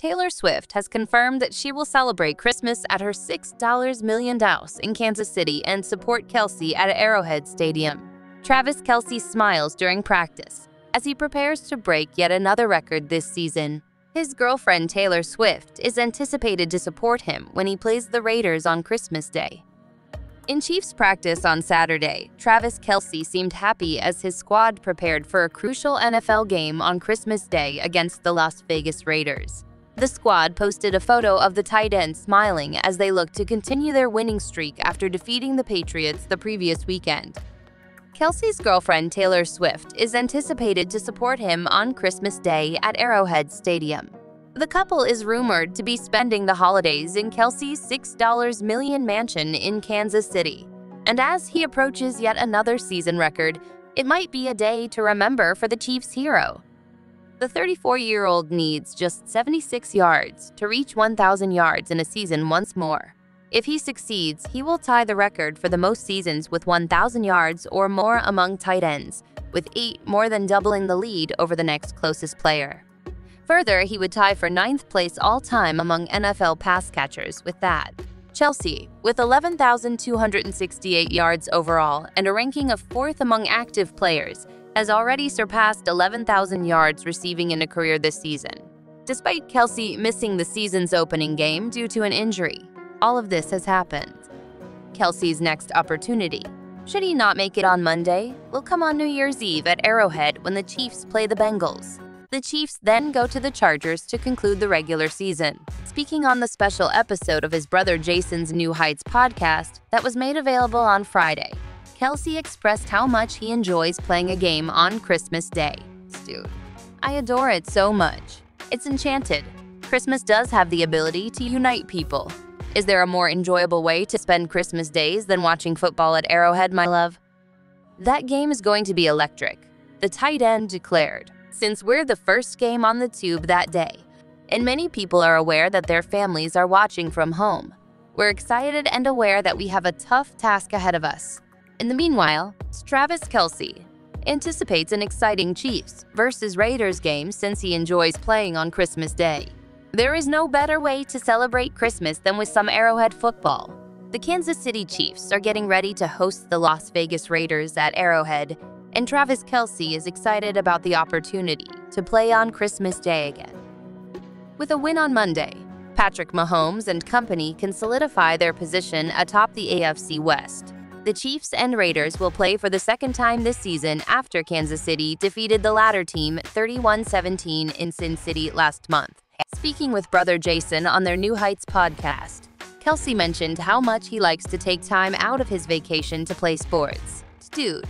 Taylor Swift has confirmed that she will celebrate Christmas at her $6 million house in Kansas City and support Kelce at Arrowhead Stadium. Travis Kelce smiles during practice as he prepares to break yet another record this season. His girlfriend Taylor Swift is anticipated to support him when he plays the Raiders on Christmas Day. In Chiefs practice on Saturday, Travis Kelce seemed happy as his squad prepared for a crucial NFL game on Christmas Day against the Las Vegas Raiders. The squad posted a photo of the tight end smiling as they look to continue their winning streak after defeating the Patriots the previous weekend. Kelce's girlfriend Taylor Swift is anticipated to support him on Christmas Day at Arrowhead Stadium. The couple is rumored to be spending the holidays in Kelce's $6 million mansion in Kansas City. And as he approaches yet another season record, it might be a day to remember for the Chiefs hero. The 34-year-old needs just 76 yards to reach 1,000 yards in a season once more. If he succeeds, he will tie the record for the most seasons with 1,000 yards or more among tight ends, with eight more than doubling the lead over the next closest player. Further, he would tie for ninth place all-time among NFL pass catchers with that. Kelce, with 11,268 yards overall and a ranking of fourth among active players, has already surpassed 11,000 yards receiving in a career this season. Despite Kelce missing the season's opening game due to an injury, all of this has happened. Kelce's next opportunity, should he not make it on Monday, will come on New Year's Eve at Arrowhead when the Chiefs play the Bengals. The Chiefs then go to the Chargers to conclude the regular season. Speaking on the special episode of his brother Jason's New Heights podcast that was made available on Friday, Kelce expressed how much he enjoys playing a game on Christmas Day. Dude, I adore it so much. It's enchanted. Christmas does have the ability to unite people. Is there a more enjoyable way to spend Christmas days than watching football at Arrowhead, my love? That game is going to be electric, the tight end declared, since we're the first game on the tube that day. And many people are aware that their families are watching from home. We're excited and aware that we have a tough task ahead of us. In the meanwhile, Travis Kelce anticipates an exciting Chiefs versus Raiders game since he enjoys playing on Christmas Day. There is no better way to celebrate Christmas than with some Arrowhead football. The Kansas City Chiefs are getting ready to host the Las Vegas Raiders at Arrowhead, and Travis Kelce is excited about the opportunity to play on Christmas Day again. With a win on Monday, Patrick Mahomes and company can solidify their position atop the AFC West. The Chiefs and Raiders will play for the second time this season after Kansas City defeated the latter team 31-17 in Sin City last month. Speaking with brother Jason on their New Heights podcast, Kelce mentioned how much he likes to take time out of his vacation to play sports. Dude,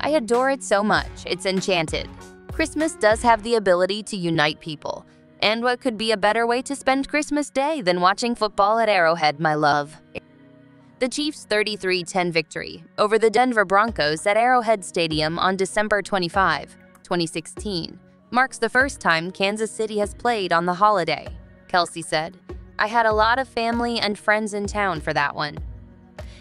I adore it so much, it's enchanted. Christmas does have the ability to unite people. And what could be a better way to spend Christmas Day than watching football at Arrowhead, my love? The Chiefs' 33-10 victory over the Denver Broncos at Arrowhead Stadium on December 25, 2016, marks the first time Kansas City has played on the holiday. Kelce said, I had a lot of family and friends in town for that one.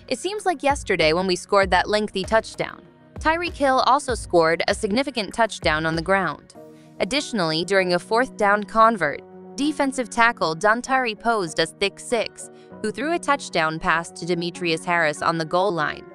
It seems like yesterday when we scored that lengthy touchdown. Tyreek Hill also scored a significant touchdown on the ground. Additionally, during a fourth down convert, defensive tackle Dontari posed a thick six who threw a touchdown pass to Demetrius Harris on the goal line.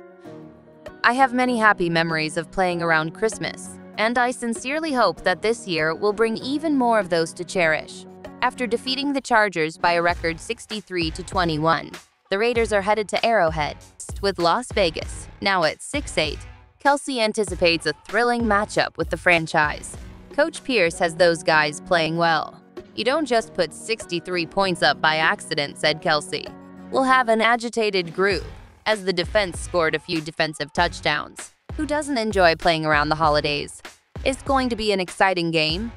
I have many happy memories of playing around Christmas, and I sincerely hope that this year will bring even more of those to cherish. After defeating the Chargers by a record 63 to 21, the Raiders are headed to Arrowhead with Las Vegas, now at 6-8. Kelce anticipates a thrilling matchup with the franchise. Coach Pierce has those guys playing well. You don't just put 63 points up by accident, said Kelce. We'll have an agitated group, as the defense scored a few defensive touchdowns. Who doesn't enjoy playing around the holidays? It's going to be an exciting game.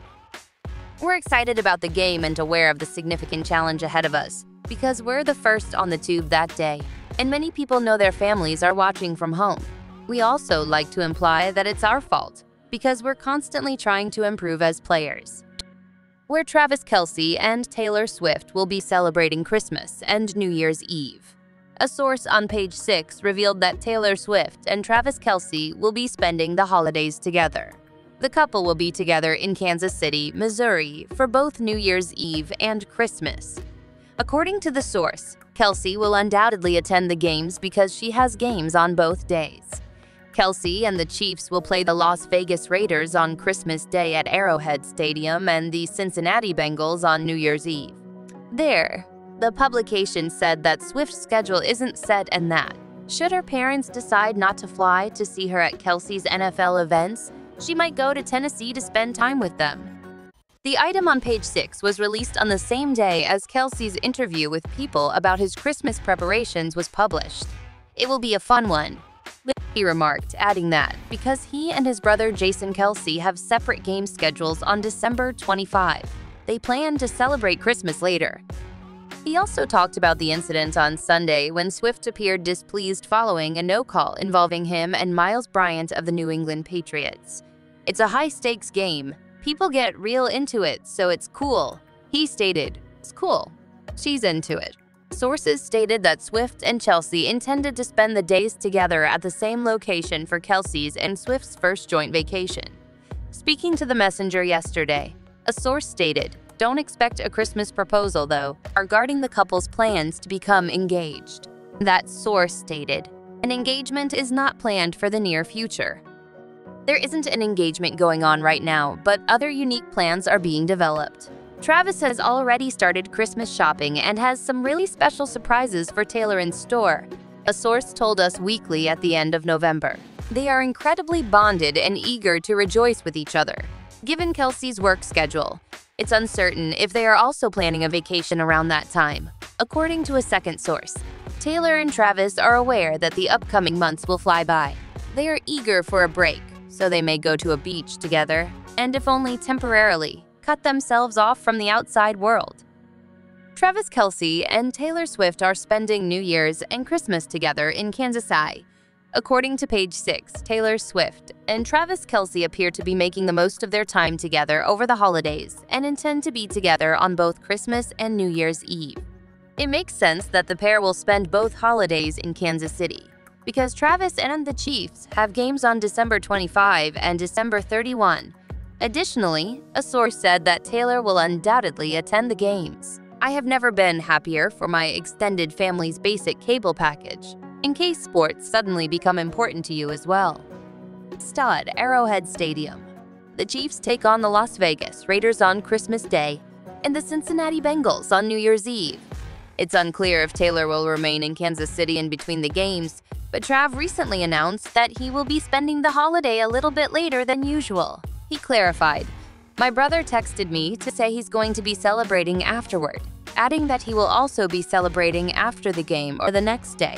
We're excited about the game and aware of the significant challenge ahead of us, because we're the first on the tube that day, and many people know their families are watching from home. We also like to imply that it's our fault, because we're constantly trying to improve as players where Travis Kelce and Taylor Swift will be celebrating Christmas and New Year's Eve. A source on page 6 revealed that Taylor Swift and Travis Kelce will be spending the holidays together. The couple will be together in Kansas City, Missouri for both New Year's Eve and Christmas. According to the source, Kelce will undoubtedly attend the games because she has games on both days. Kelce and the Chiefs will play the Las Vegas Raiders on Christmas Day at Arrowhead Stadium and the Cincinnati Bengals on New Year's Eve. There, the publication said that Swift's schedule isn't set and that, should her parents decide not to fly to see her at Kelce's NFL events, she might go to Tennessee to spend time with them. The item on page 6 was released on the same day as Kelce's interview with People about his Christmas preparations was published. It will be a fun one, he remarked, adding that, because he and his brother Jason Kelce have separate game schedules on December 25, they plan to celebrate Christmas later. He also talked about the incident on Sunday when Swift appeared displeased following a no-call involving him and Myles Bryant of the New England Patriots. It's a high-stakes game. People get real into it, so it's cool. He stated, it's cool. She's into it. Sources stated that Swift and Kelce intended to spend the days together at the same location for Kelce's and Swift's first joint vacation. Speaking to the messenger yesterday, a source stated, don't expect a Christmas proposal, though, regarding the couple's plans to become engaged. That source stated, an engagement is not planned for the near future. There isn't an engagement going on right now, but other unique plans are being developed. Travis has already started Christmas shopping and has some really special surprises for Taylor in store, a source told us weekly at the end of November. They are incredibly bonded and eager to rejoice with each other. Given Kelce's work schedule, it's uncertain if they are also planning a vacation around that time. According to a second source, Taylor and Travis are aware that the upcoming months will fly by. They are eager for a break, so they may go to a beach together, and if only temporarily, cut themselves off from the outside world. Travis Kelce and Taylor Swift are spending New Year's and Christmas together in Kansas City. According to page 6, Taylor Swift and Travis Kelce appear to be making the most of their time together over the holidays and intend to be together on both Christmas and New Year's Eve. It makes sense that the pair will spend both holidays in Kansas City because Travis and the Chiefs have games on December 25 and December 31, Additionally, a source said that Taylor will undoubtedly attend the games. I have never been happier for my extended family's basic cable package, in case sports suddenly become important to you as well. Stud Arrowhead Stadium. The Chiefs take on the Las Vegas Raiders on Christmas Day and the Cincinnati Bengals on New Year's Eve. It's unclear if Taylor will remain in Kansas City in between the games, but Trav recently announced that he will be spending the holiday a little bit later than usual. He clarified, My brother texted me to say he's going to be celebrating afterward, adding that he will also be celebrating after the game or the next day.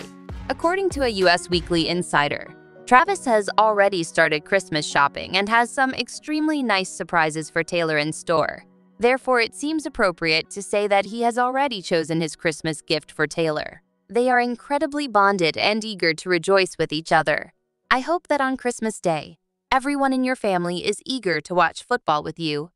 According to a US Weekly Insider, Travis has already started Christmas shopping and has some extremely nice surprises for Taylor in store. Therefore, it seems appropriate to say that he has already chosen his Christmas gift for Taylor. They are incredibly bonded and eager to rejoice with each other. I hope that on Christmas Day, Everyone in your family is eager to watch football with you